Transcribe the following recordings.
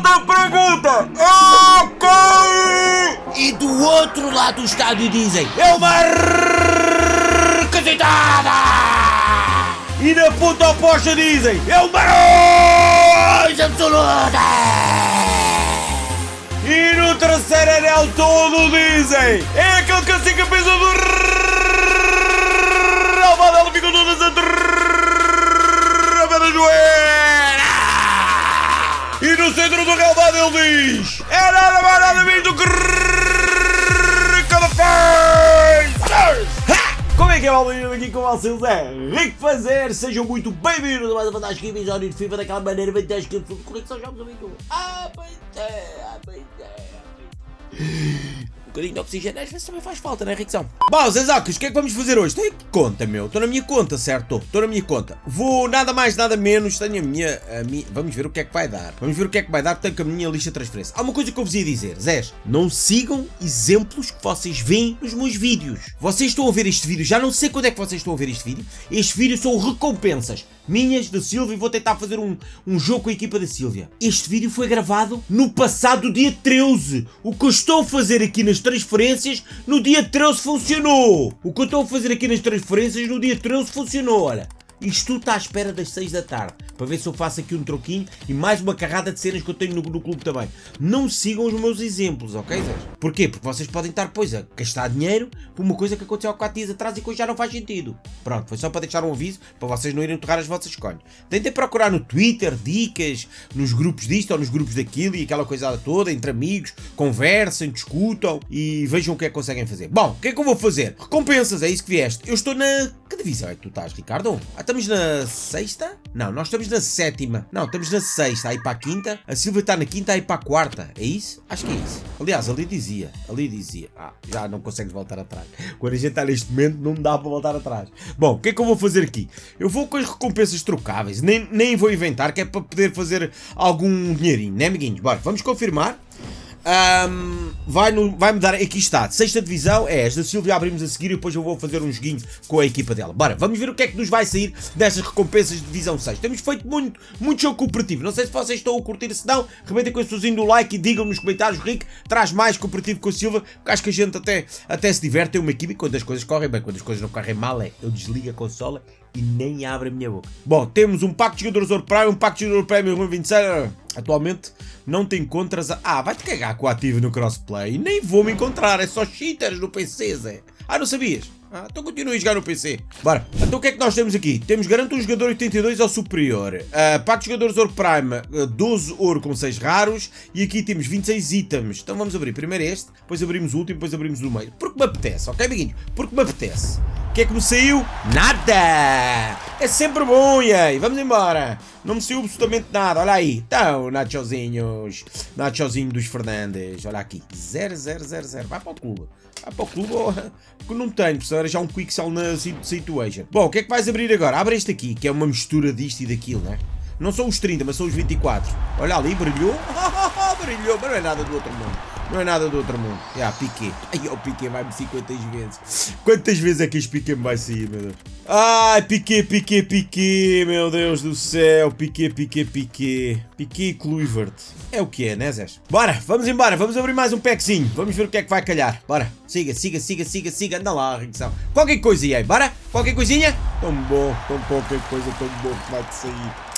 outra pergunta. Ok. E do outro lado do estádio dizem é uma requisitada! E na ponta oposta dizem É uma noite absoluta! E no terceiro anel todo dizem É aquele que assim que pensa do Relvado ela ficou todas no centro do relvado ele diz É nada mais nada menos do que Cada fez como é que é, malvinho? Aqui com vocês é Rico Fazer, sejam muito bem-vindos a mais um fantástico episódio de FIFA daquela maneira fantástica de são jogos amigos. Ah, pois é, ah, pois é. Bocadinho de oxigênio às vezes também faz falta, não é, Rickson? Bom, Zezakis, o que é que vamos fazer hoje? Tenho conta, meu. Estou na minha conta, certo? Estou na minha conta. Vou nada mais, nada menos. Tenho a minha, a minha. Vamos ver o que é que vai dar. Vamos ver o que é que vai dar. Tenho com a minha lista de transferência. Há uma coisa que eu vos ia dizer, Zés. Não sigam exemplos que vocês veem nos meus vídeos. Vocês estão a ver este vídeo. Já não sei quando é que vocês estão a ver este vídeo. Este vídeo são recompensas minhas da Silvia e vou tentar fazer um, um jogo com a equipa da Silvia. Este vídeo foi gravado no passado dia 13. O que eu estou a fazer aqui nas transferências no dia 13 funcionou. O que eu estou a fazer aqui nas transferências no dia 13 funcionou, olha. Isto está à espera das 6 da tarde, para ver se eu faço aqui um troquinho e mais uma carrada de cenas que eu tenho no, no clube também. Não sigam os meus exemplos, ok, Zé? Porquê? Porque vocês podem estar, pois, a gastar dinheiro por uma coisa que aconteceu há 4 dias atrás e que hoje já não faz sentido. Pronto, foi só para deixar um aviso, para vocês não irem torrar as vossas coins. Tentem procurar no Twitter, dicas, nos grupos disto ou nos grupos daquilo e aquela coisa toda, entre amigos, conversem, discutam e vejam o que é que conseguem fazer. Bom, o que é que eu vou fazer? Recompensas, é isso que vieste. Eu estou na... Divisão é que tu estás, Ricardo? estamos na sexta? Não, nós estamos na sétima. Não, estamos na sexta, aí para a quinta. A Silvia está na quinta, aí para a quarta. É isso? Acho que é isso. Aliás, ali dizia, ali dizia. Ah, já não consegues voltar atrás. Quando a gente está neste momento, não dá para voltar atrás. Bom, o que é que eu vou fazer aqui? Eu vou com as recompensas trocáveis. Nem, nem vou inventar, que é para poder fazer algum dinheirinho, né, amiguinhos? Bora, vamos confirmar. Um, vai, no, vai me dar, aqui está, sexta divisão é esta, Silvia abrimos a seguir e depois eu vou fazer um joguinho com a equipa dela. Bora, vamos ver o que é que nos vai sair destas recompensas de divisão 6. Temos feito muito, muito jogo cooperativo, não sei se vocês estão a curtir, se não, rebentem com o sozinho do like e digam nos comentários, Rick, traz mais cooperativo com a Silva, porque acho que a gente até, até se diverte, tem uma equipe quando as coisas correm bem, quando as coisas não correm mal é, eu desligo a consola e nem abre a minha boca. Bom, temos um pacto de jogadores Ouro Prime, um pacto de jogador Prémio 2026. Atualmente não te encontras a... Ah, vai-te cagar com o ativo no crossplay. Nem vou me encontrar, é só cheaters no PC, Zé. Ah, não sabias? Ah, então continue a jogar no PC. Bora. Então o que é que nós temos aqui? Temos garante um jogador 82 ou superior. Uh, pack de jogadores ouro prime, uh, 12 ouro com 6 raros. E aqui temos 26 itens. Então vamos abrir primeiro este, depois abrimos o último, depois abrimos o meio. Porque me apetece, ok, amiguinho? Porque me apetece. O que é que me saiu? Nada! É sempre bom, e? Vamos embora. Não me saiu absolutamente nada. Olha aí. Então, nachozinhos. Nachozinho dos Fernandes. Olha aqui. 0, 0, 0, 0. Vai para o clube. Vai para o clube. Oh, não tenho, era já um quick sell na situation. Bom, o que é que vais abrir agora? Abre este aqui, que é uma mistura disto e daquilo, né? Não são os 30, mas são os 24. Olha ali, brilhou. brilhou, mas não é nada do outro mundo. Não é nada do outro mundo. Já, yeah, Piquet. Ai, o Piquet vai-me 50 vezes. Quantas vezes é que este Piquet me vai sair, meu Deus? Ai, Piquet, Piquet, Piquet, meu Deus do céu. Piquet, Piquet, Piquet. Piquet Kluivert. É o que é, né, Zé? Bora, vamos embora. Vamos abrir mais um packzinho. Vamos ver o que é que vai calhar. Bora. Siga, siga, siga, siga, siga. Anda lá, Rickson. Qualquer coisinha aí, bora? Qualquer coisinha? Tão bom, tão qualquer coisa tão boa que vai te sair.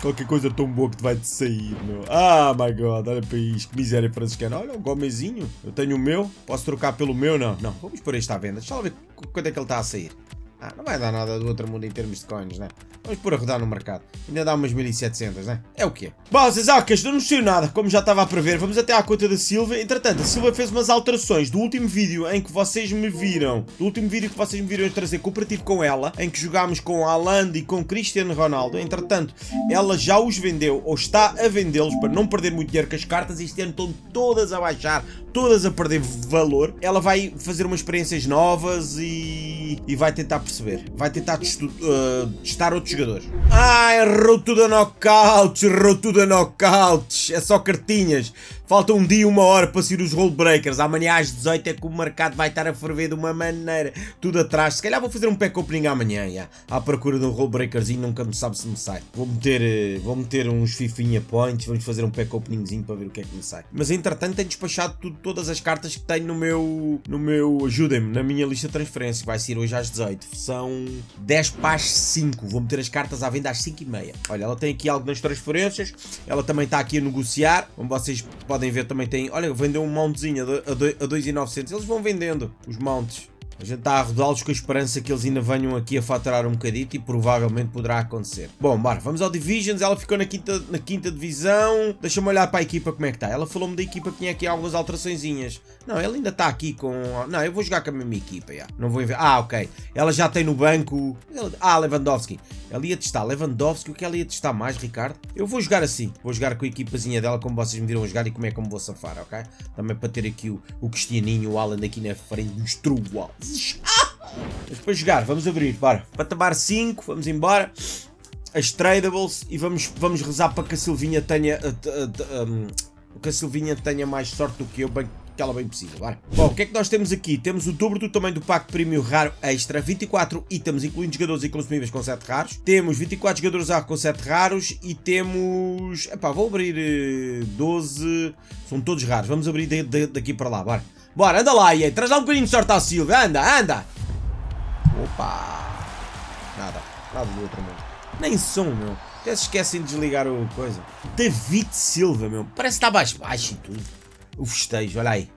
Qualquer coisa tão boa que vai te sair, meu. Ah, my God, olha para isto. Que miséria franciscana. Olha, um gomezinho. Eu tenho o meu. Posso trocar pelo meu? Não, não. Vamos pôr este à venda. Deixa eu ver quando é que ele está a sair. Ah, não vai dar nada do outro mundo em termos de coins, né? Vamos pôr a rodar no mercado. Ainda dá umas 1700, né? É o que é. Bom, Zezalcas, não nos saiu nada, como já estava a prever. Vamos até à conta da Silva. Entretanto, a Silva fez umas alterações do último vídeo em que vocês me viram. Do último vídeo que vocês me viram trazer cooperativo com ela, em que jogámos com Haaland e com Cristiano Ronaldo. Entretanto, ela já os vendeu, ou está a vendê-los, para não perder muito dinheiro com as cartas. Este ano estão todas a baixar, todas a perder valor. Ela vai fazer umas experiências novas e, e vai tentar perceber. Vai tentar uh, testar outros jogadores. Ai, errou tudo a knockouts, errou tudo a knockouts. É só cartinhas. Falta um dia uma hora para sair os roll breakers. Amanhã às 18 é que o mercado vai estar a ferver de uma maneira. Tudo atrás. Se calhar vou fazer um pack opening amanhã, já. À procura de um roll breakerzinho, nunca me sabe se me sai. Vou meter, eh, vou meter uns fifinha points, vamos fazer um pack openingzinho para ver o que é que me sai. Mas entretanto tenho despachado tudo, todas as cartas que tenho no meu, no meu, ajudem-me, na minha lista de transferência, que vai sair hoje às 18. São 10 para as 5. Vou meter as cartas à venda às 5 e meia. Olha, ela tem aqui algumas transferências. Ela também está aqui a negociar. Como vocês podem ver, também tem... Olha, vendeu um mountzinho a 2,900. Eles vão vendendo os mounts. A gente está a rodá-los com a esperança que eles ainda venham aqui a faturar um bocadito e provavelmente poderá acontecer. Bom, bora, vamos ao Divisions. Ela ficou na quinta, na quinta divisão. Deixa-me olhar para a equipa como é que está. Ela falou-me da equipa que tinha aqui algumas alteraçõezinhas. Não, ela ainda está aqui com... Não, eu vou jogar com a mesma equipa, já. Não vou ver. Ah, ok. Ela já tem no banco... Ah, Lewandowski. Ela ia testar Lewandowski. O que ela ia testar mais, Ricardo? Eu vou jogar assim. Vou jogar com a equipazinha dela como vocês me viram jogar e como é que me vou safar, ok? Também para ter aqui o, o Cristianinho, o Alan aqui na frente Truals. Mas para jogar, vamos abrir, bora. Patamar 5, vamos embora. As tradables e vamos, vamos rezar para que a Silvinha tenha. Uh, uh, um, que a Silvinha tenha mais sorte do que eu, bem que ela bem precisa, bora. Bom, o que é que nós temos aqui? Temos o dobro do tamanho do pack Premium Raro Extra, 24 itens, incluindo jogadores e consumíveis com 7 raros. Temos 24 jogadores A com 7 raros e temos... Epá, vou abrir 12... Eh, São todos raros, vamos abrir daqui para lá, bora. Bora, anda lá, EA, traz lá um bocadinho de sorte à Silva, anda, anda. Opa! Nada, nada do outro mundo. Nem som, meu. Até se esquecem de desligar o coisa. David Silva, meu. Parece que está baixo, baixo e tudo. O festejo, olha aí.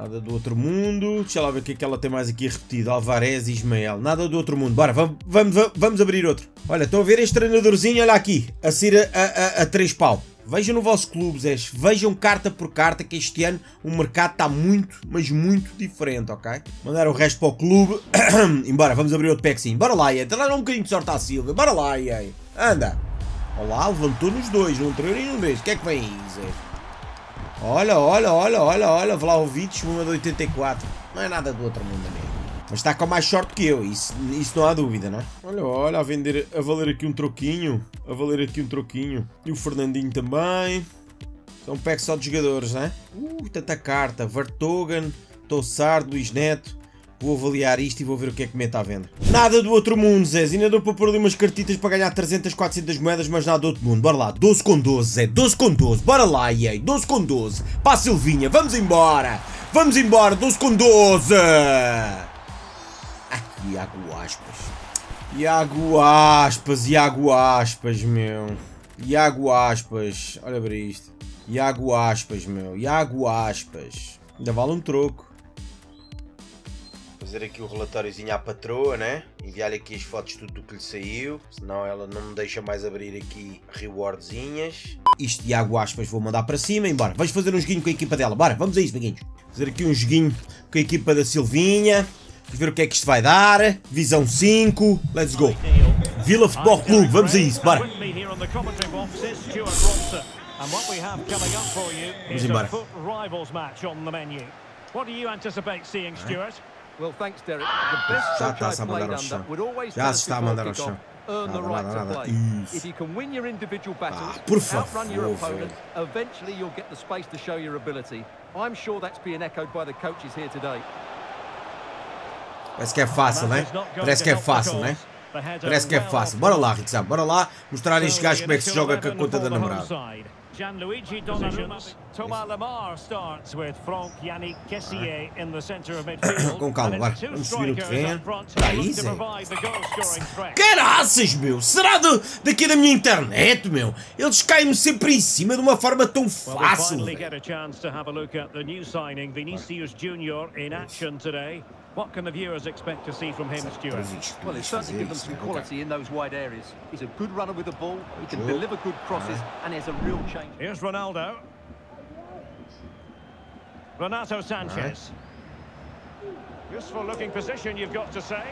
Nada do outro mundo. Deixa lá ver o que é que ela tem mais aqui repetido. Alvarez e Ismael. Nada do outro mundo. Bora, vamos, vamos, vamos abrir outro. Olha, estão a ver este treinadorzinho, olha aqui. A ser a, a, a, a pau. Vejam no vosso clube, Zé. Vejam carta por carta que este ano o mercado está muito, mas muito diferente, ok? Mandar o resto para o clube. Embora, vamos abrir outro pack sim. Bora lá, Ian. Dá um bocadinho de sorte à Silvia. Bora lá, Ian. Anda. Olá, levantou nos dois, no anterior e no deste. O que é que vem aí, Zé? Olha, olha, olha, olha, olha. Vlaovic, uma de 84. Não é nada do outro mundo mesmo. Mas está com mais short que eu, isso, isso não há dúvida, não é? Olha, olha, a vender, a valer aqui um troquinho. A valer aqui um troquinho. E o Fernandinho também. São um pack só de jogadores, não é? Uh, tanta carta. Vartogan, Tossard, Luís Neto. Vou avaliar isto e vou ver o que é que mete à venda. Nada do outro mundo, Zé. Ainda dou para pôr ali umas cartitas para ganhar 300, 400 moedas, mas nada do outro mundo. Bora lá. 12 com 12, Zé. 12 com 12. Bora lá, EA. 12 com 12. Para a Silvinha. Vamos embora. Vamos embora. 12 com 12. Iago Aspas. Iago Aspas, Iago Aspas, meu. Iago Aspas. Olha para isto. Iago Aspas, meu. Iago Aspas. Ainda vale um troco. Fazer aqui o relatóriozinho à patroa, né? Enviar-lhe aqui as fotos de tudo do que lhe saiu. Senão ela não me deixa mais abrir aqui rewardzinhas. Isto de Iago Aspas vou mandar para cima. Embora. Vamos fazer um joguinho com a equipa dela. Bora, vamos a isso, amiguinhos. Fazer aqui um joguinho com a equipa da Silvinha. Vamos ver o que é que isto vai dar. Visão 5. Let's go. Vila Futebol Clube. Vamos a isso. Bora. Vamos embora. What do you anticipate seeing, Stuart? Well, thanks, Derek. The best Já está-se a mandar ao chão. Já está a mandar ao chão. Nada, nada, nada. Isso. Ah, por favor, velho. Eventually you'll get the space to show your ability. I'm sure that's being echoed by the coaches here today. Parece que é fácil, né? Parece que é fácil, né? Parece que é fácil. Bora lá, Ritzão, bora lá mostrar a estes gajos como é que se joga com a conta da namorada. Gianluigi Donnarumma. Thomas Lamar starts with Franck Yannick Kessier in the center of midfield. Com calma, bora. Vamos subir o terreno. Está isso, Caraças, meu! Será do, daqui da minha internet, meu? Eles caem-me sempre em cima de uma forma tão fácil. Well, we What can the viewers expect to see from him, Stuart? Well, he's certainly given them some quality in those wide areas. He's a good runner with the ball, he can deliver good crosses, and there's a real change. Here's Ronaldo. Renato Sanchez. Useful looking position, you've got to say.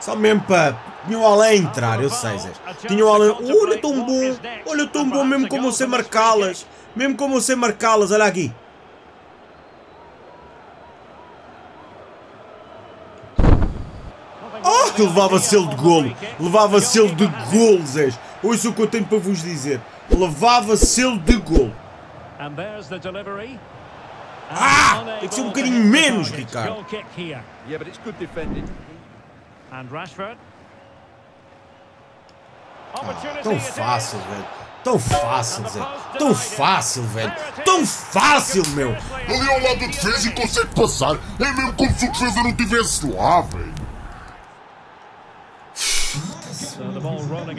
Só mesmo para. Tinha o Além entrar, eu sei, Zé. Tinha o Além. Olha tão bom! Olha tão bom, mesmo como você marcá-las. Mesmo como você marcá-las, olha aqui. Oh, levava selo de golo. Levava selo de golo, Zé. Ouça o que eu tenho para vos dizer. levava selo de gol. Ah! Tem que ser um bocadinho menos, Ricardo. Yeah, but it's good defending. And Rashford. Ah, tão fácil, velho. Tão fácil, Zé. Tão fácil, velho. Tão fácil, meu. Ali ao lado da defesa e consegue passar. É mesmo como se o defesa não estivesse lá, velho.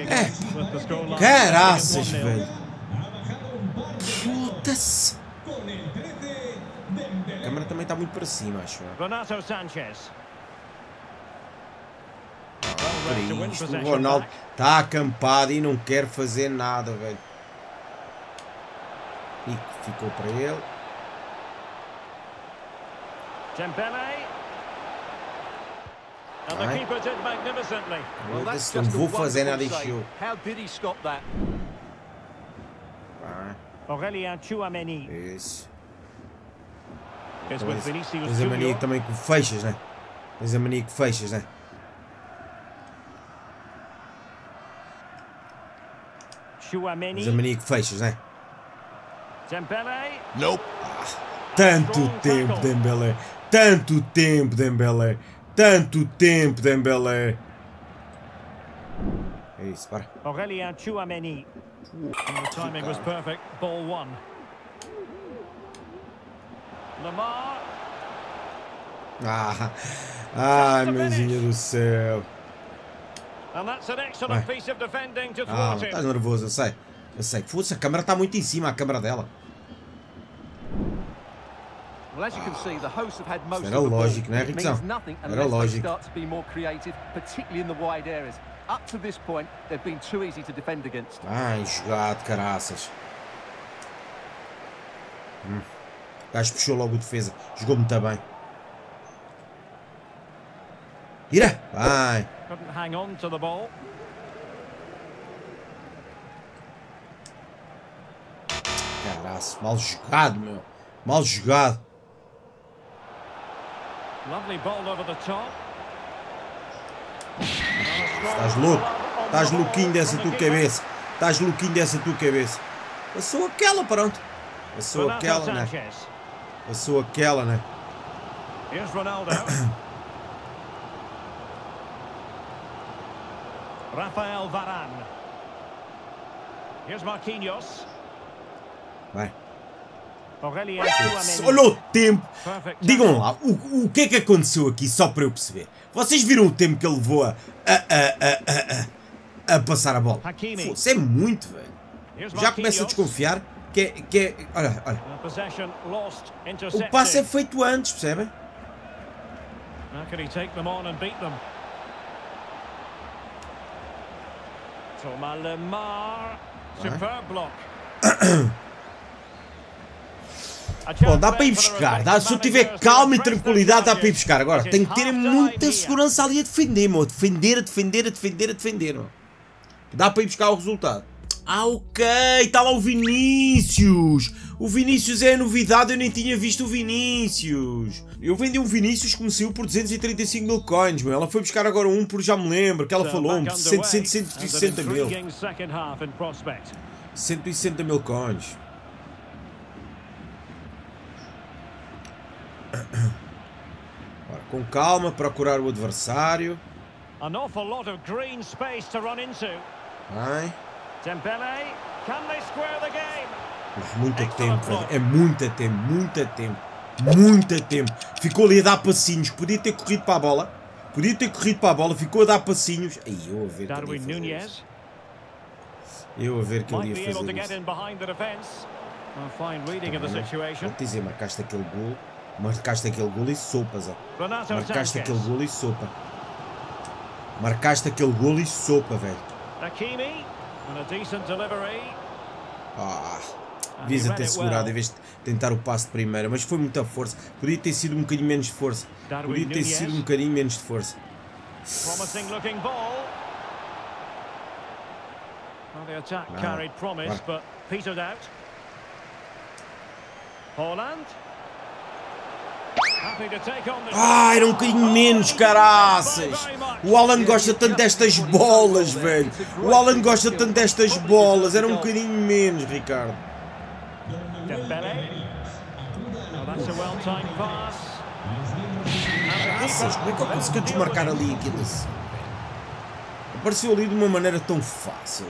É. Caraças, velho. Puta-se. A câmera também está muito para cima, acho. Renato Sanchez. Isto, o Ronaldo está acampado e não quer fazer nada, velho. E ficou para ele. Dembele. Magnificently. Well, that's Não vou fazer nada wonderful disto. save. How did he stop that? Vai, Aurelien Chouameni isso. Tens a mania também que fechas, né? Tens a mania que fechas, né? Chouameni. Tens a mania que fechas, né? Dembele. Nope. Tanto tempo, Dembélé. Tanto tempo, Dembélé. Tanto tempo, Dembélé. É isso, para. Aurelien Chouameni. The timing was perfect. Ball one. Lamar. Ah, ai, mãezinha do céu. And that's an excellent Vai. piece of defending to Ah, estás nervoso, eu sei. Eu sei. Foda-se, a câmera está muito em cima, a câmera dela. Well, as you can see, the hosts have had most Era of the ball. lógico, né, It means Ritzão? nothing Era unless they lógico. start to be more creative, particularly in the wide areas. Up to this point, they've been too easy to defend against. Ai, jogado, caraças. Hum. O gajo puxou logo o defesa. Jogou muito bem. Ira! Vai! Couldn't hang on to the ball. Caraças, mal jogado, meu. Mal jogado. Lovely ball over the top. Estás louco? Estás louquinho dessa tua cabeça. Estás louquinho dessa tua cabeça. Passou aquela, pronto. Passou aquela, né? Passou aquela, né? Here's Ronaldo. Rafael Varane. Here's Marquinhos. Vai. Olha o tempo. Digam lá, o, o que é que aconteceu aqui, só para eu perceber? Vocês viram o tempo que ele levou a, a, a, a, a, passar a bola? Foda-se, é muito, velho. Já começo a desconfiar que é... Que é olha, olha. O passe é feito antes, percebem? Thomas Lemar. Superb block. Bom, dá para ir buscar. Dá, se eu tiver calma e tranquilidade, dá para ir buscar. Agora, tem que ter muita segurança ali a defender, meu. Defender, a defender, a defender, a defender, meu. Dá para ir buscar o resultado. Ah, ok. Está lá o Vinícius. O Vinícius é a novidade. Eu nem tinha visto o Vinícius. Eu vendi um Vinícius que me saiu por 235 mil coins, meu. Ela foi buscar agora um por já me lembro. Que ela So falou-me. back 100, underway, 100, and an 160 mil. intriguing second half in prospect. 160 mil coins. Com calma, procurar o adversário. An awful lot of green space to run into. Vai. Dembele, can they square the game? Muito tempo. É muito tempo, muito tempo. Muito tempo. Ficou ali a dar passinhos. Podia ter corrido para a bola. Podia ter corrido para a bola. Ficou a dar passinhos. Aí eu a ver que ele ia fazer. Eu a ver que ele ia fazer isso. Vou-te dizer, marcaste aquele gol. Marcaste aquele gol e sopas, ó. Renato Marcaste aquele gol e sopa. Marcaste aquele gol e sopa, velho. Hakimi, and a decent delivery. Ah, And he devias a read ter segurado em vez de tentar o passe de primeira, mas foi muita força. Podia ter sido um bocadinho menos de força. Podia ter sido um bocadinho menos de força. Promising looking ball. Well, the attack carried promise, but petered out. Holland. Happy to take on the Ah, era um bocadinho menos, caraças! O Alan gosta tanto destas bolas, velho. O Alan gosta tanto destas bolas. Era um bocadinho menos, Ricardo. Nossa, como é que ele conseguiu desmarcar ali aquilo assim? Apareceu ali de uma maneira tão fácil.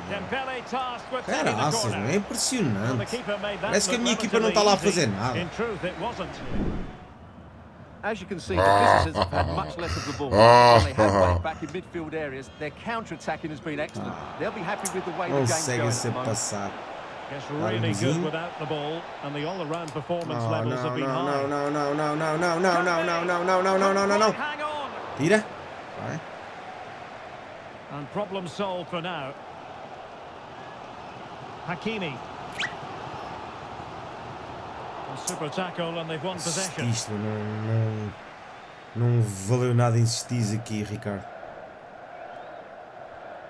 Caraças, é impressionante. Parece que a minha equipa não está lá a fazer nada. As you can see, the visitors have had much less of the ball. When they have got back in midfield areas, their counter-attacking has been excellent. They'll be happy with the way the game's Conseguem going at the sempre moment. Gets really good without the ball, and the all-around performance Oh, levels have been não, high. não, não, não, não, não, não, não, não, não, não, não, não, não, não, não. Hang on. Tira. Vai. And problem solved for now. Hakimi. Insististe, não, não, não valeu nada insistir aqui, Ricardo.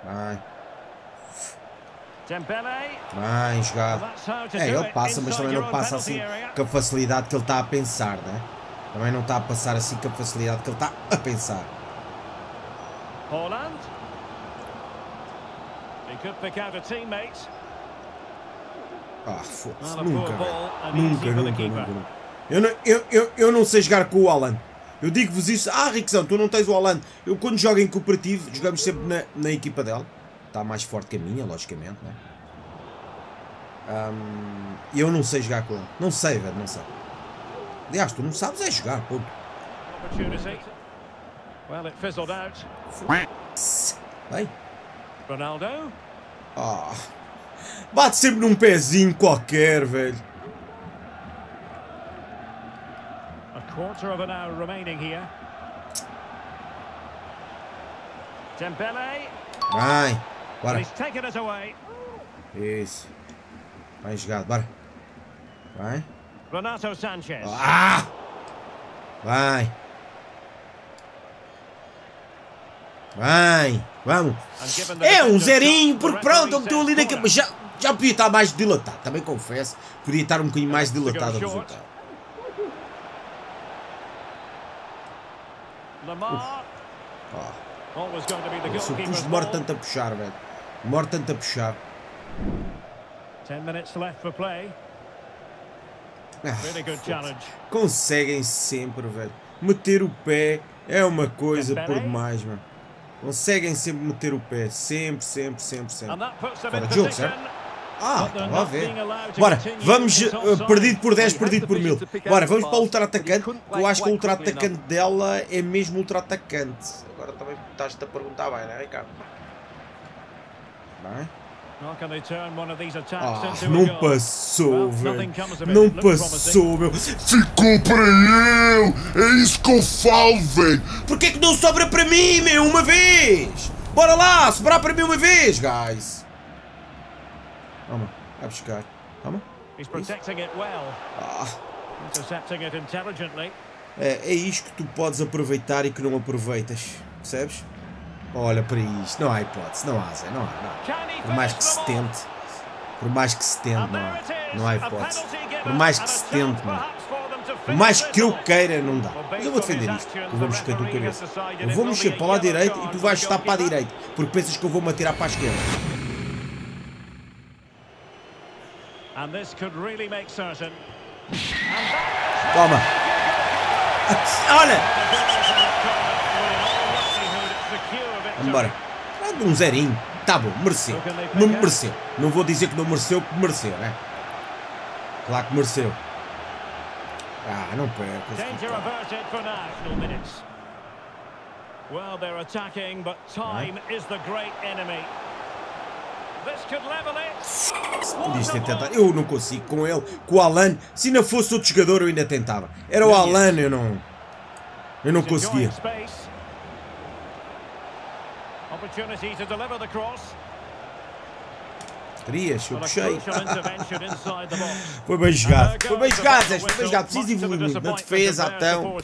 Vai, vai, jogado. É, ele passa, mas também não passa assim com a facilidade que ele está a pensar, né? Também não está a passar assim com a facilidade que ele está a pensar. Holland. He could pick out a teammate. Ah, foda-se, nunca, Nunca, nunca, nunca. Eu não, eu, eu, eu não sei jogar com o Alan. Eu digo-vos isso. Ah, Rickson, tu não tens o Alan. Eu quando jogo em cooperativo, jogamos sempre na, na equipa dela. Está mais forte que a minha, logicamente, né? E eu não sei jogar com ele. Não sei, velho, não sei. Aliás, tu não sabes é jogar, ponto. Well, it fizzled out. Bem. Ronaldo. Ah. Bate sempre num pezinho qualquer, velho. A quarter of an hour remaining here. Dembele. Vai. Bora. He's taken it away. Isso. Vai jogado, bora. Vai. Renato Sanchez. Ah! Vai. Vai. Vamos. É um zerinho, porque the pronto, naquele. corner. Já, já podia estar mais dilatado, também confesso. Podia estar um bocadinho mais dilatado o resultado. Lamar. Ah, Always going to be the se o goalkeeper's pus demora ball. tanto a puxar, velho. Demora tanto a puxar. Ten minutes left for play. Ah, conseguem sempre, velho. Meter o pé é uma coisa por demais, mano. Conseguem sempre meter o pé. Sempre, sempre, sempre, sempre. Fora de jogo, certo? Ah, vamos ver. Bora, vamos. Uh, perdido por 10, perdido por 1000. Bora, vamos para o ultra-atacante. Eu acho que o ultra-atacante dela é mesmo ultra-atacante. Agora também estás-te a perguntar bem, né, não é, Ricardo? Bem. Ah, não passou, velho. Não passou, meu. Ficou para eu! É isso que eu falo, velho! Porquê que não sobra para mim, meu, uma vez? Bora lá, sobrar para mim uma vez, guys! Buscar. Toma. He's protecting it well, Ah, intercepting it intelligently. é, é isto que tu podes aproveitar e que não aproveitas. Percebes? Olha para isto. Não há hipótese. Não há, Zé. Não há. Não há. Por mais que se tente. Por mais que se tente, não há. Não há a hipótese. Por mais que a se tente, não. to Por mais que eu queira, não dá. Mas eu vou defender isto. Tu vamos the ficar tua cabeça. Eu vou mexer a para yellow direito e tu vais estar para a direita. Porque pensas que eu vou-me atirar para a esquerda. And this could really make certain. Toma. Olha! Vambora. Pronto, Um zerinho. Tá bom, mereceu. Não mereceu. Não vou dizer que não mereceu, porque mereceu, né? Claro que mereceu. Ah, não percas. Danger averted for now. Minutes. Well, they're attacking, but time is the great enemy. Podias ter tentado. Eu não consigo com ele, com o Alan. Se ainda fosse outro jogador, eu ainda tentava. Era o Alan, eu não. Eu não conseguia. Opportunity to deliver the cross. Querias, eu puxei. Foi bem jogado. Foi bem jogado, Zé. Foi bem jogado. Preciso evoluir muito na defesa, então.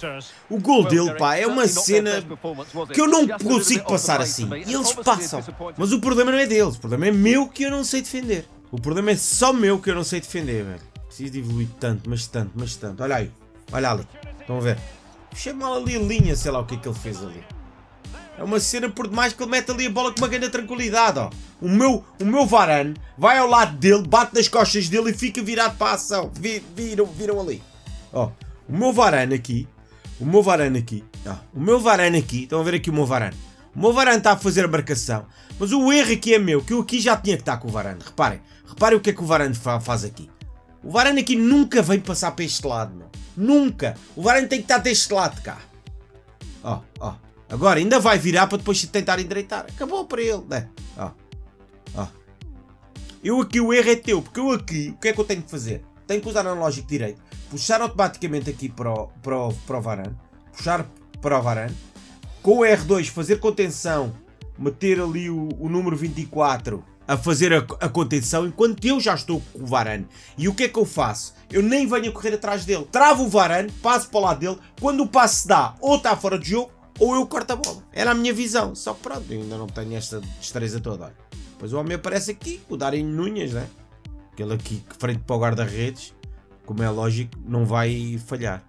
O gol dele, pá, é uma cena que eu não consigo passar assim. E eles passam. Mas o problema não é deles. O problema é meu que eu não sei defender. O problema é só meu que eu não sei defender, velho. Preciso de evoluir tanto, mas tanto, mas tanto. Olha aí. Olha ali. Estão a ver? Puxei mal ali a linha, sei lá o que é que ele fez ali. É uma cena por demais que ele mete ali a bola com uma grande tranquilidade, ó. O meu, o meu Varane vai ao lado dele, bate nas costas dele e fica virado para a ação. Vi- Viram, viram ali. Ó, o meu Varane aqui, o meu Varane aqui, ó, o meu Varane aqui, estão a ver aqui o meu Varane. O meu Varane está a fazer a marcação, mas o erro aqui é meu, que eu aqui já tinha que estar com o Varane. Reparem, reparem o que é que o Varane fa- faz aqui. O Varane aqui nunca vem passar para este lado, meu. Nunca. O Varane tem que estar deste lado cá. Ó, ó. Agora ainda vai virar para depois tentar endireitar. Acabou para ele, né? Ó, ó. Eu aqui o erro é teu, porque eu aqui, o que é que eu tenho que fazer? Tenho que usar analógico direito, puxar automaticamente aqui para o, para o, para o Varane, puxar para o Varane, com o R2 fazer contenção, meter ali o, o número 24 a fazer a, a contenção, enquanto eu já estou com o Varane. E o que é que eu faço? Eu nem venho a correr atrás dele. Travo o Varane, passo para o lado dele, quando o passe se dá, ou está fora de jogo, ou eu corto a bola. Era a minha visão. Só que pronto, eu ainda não tenho esta destreza toda. Depois o homem aparece aqui, o Darem Nunhas, né? Aquele aqui que frente para o guarda-redes, como é lógico, não vai falhar.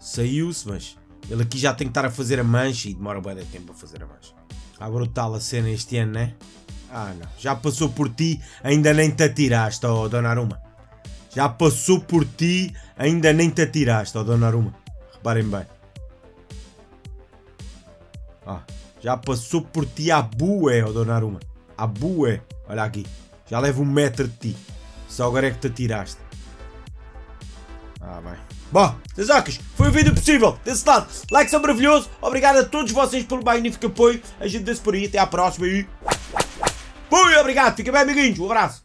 Saiu-se, mas ele aqui já tem que estar a fazer a mancha e demora bem de tempo a fazer a mancha. Ah, brutal a cena este ano, né? Ah, não. Já passou por ti, ainda nem te atiraste, ó Donnarumma. Já passou por ti, ainda nem te atiraste, ó Donnarumma. Reparem bem. Ah, já passou por ti a bué, ó Donnarumma. A bué. Olha aqui. Já leva um metro de ti. Só agora é que te atiraste. Ah, bem. Bom, Zazocas, foi o vídeo possível desse lado. Like são maravilhoso. Obrigado a todos vocês pelo magnífico apoio. A gente vê-se por aí. Até à próxima e... Fui, obrigado. Fica bem, amiguinhos. Um abraço.